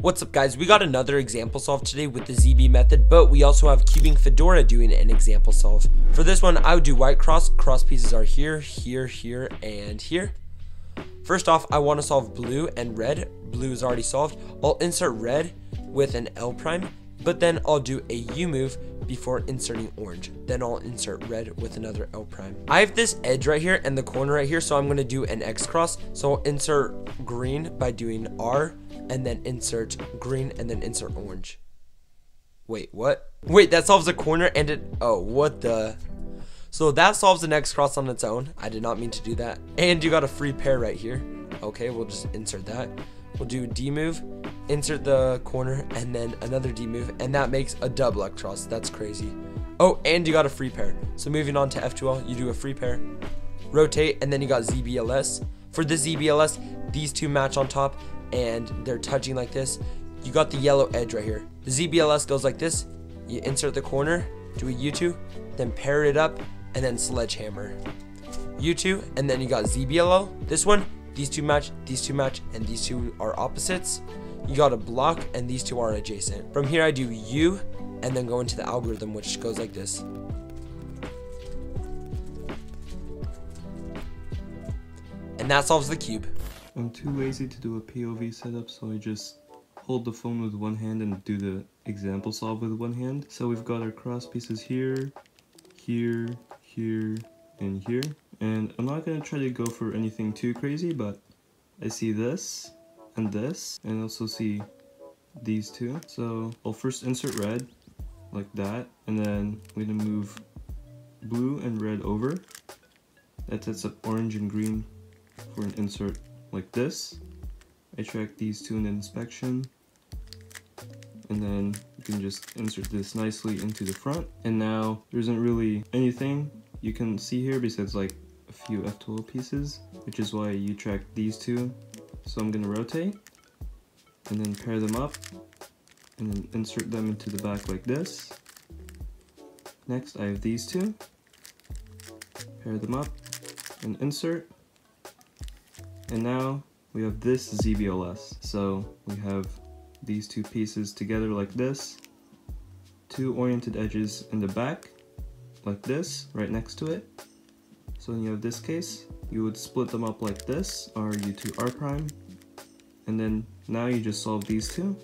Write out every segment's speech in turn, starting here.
What's up guys, we got another example solve today with the ZB method, but we also have Cubing Fedora doing an example solve. For this one, I would do white cross, cross pieces are here, here, here, and here. First off, I want to solve blue and red, blue is already solved. I'll insert red with an L prime, but then I'll do a U move before inserting orange. Then I'll insert red with another L prime. I have this edge right here and the corner right here, so I'm gonna do an X cross. So I'll insert green by doing R and then insert green and then insert orange. Wait, what? Wait, that solves a corner and it, oh, what the? So that solves the next cross on its own. I did not mean to do that. And you got a free pair right here. Okay, we'll just insert that. We'll do D move, insert the corner, and then another D move, and that makes a double cross. That's crazy. Oh, and you got a free pair. So moving on to F2L, you do a free pair, rotate, and then you got ZBLS. For the ZBLS, these two match on top, and they're touching like this, you got the yellow edge right here. The ZBLS goes like this, you insert the corner, do a U2, then pair it up, and then sledgehammer. U2, and then you got ZBLL. This one, these two match, these two match, and these two are opposites. You got a block, and these two are adjacent. From here, I do U, and then go into the algorithm, which goes like this. And that solves the cube. I'm too lazy to do a POV setup, so I just hold the phone with one hand and do the example solve with one hand. So we've got our cross pieces here, here, here, and here. And I'm not gonna try to go for anything too crazy, but I see this and this, and also see these two. So I'll first insert red, like that, and then I'm gonna move blue and red over. That sets up orange and green for an insert like this. I track these two in inspection. And then you can just insert this nicely into the front. And now there isn't really anything you can see here besides like a few F2L pieces which is why you track these two. So I'm gonna rotate and then pair them up and then insert them into the back like this. Next I have these two. Pair them up and insert and now we have this ZBLS. So we have these two pieces together like this, two oriented edges in the back, like this, right next to it. So when you have this case, you would split them up like this, RU2 R prime, and then now you just solve these two,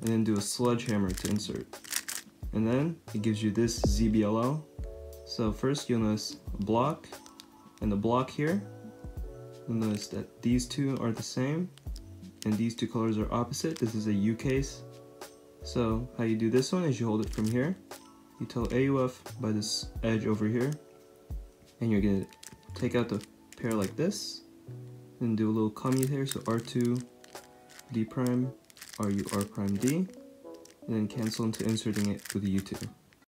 and then do a sledgehammer to insert. And then it gives you this ZBLL. So first you'll notice a block, and the block here, You'll notice that these two are the same and these two colors are opposite. This is a U case. So how you do this one is you hold it from here. You tell AUF by this edge over here. And you're gonna take out the pair like this. And do a little commutator, so R2, D prime, RU R prime D. And then cancel into inserting it with a U2.